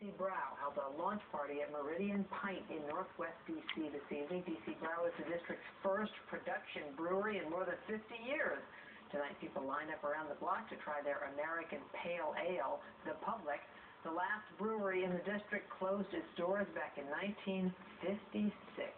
D.C. Brau held a launch party at Meridian Pint in northwest D.C. this evening. D.C. Brau is the district's first production brewery in more than 50 years. Tonight, people lined up around the block to try their American Pale Ale. The Public, the last brewery in the district, closed its doors back in 1956.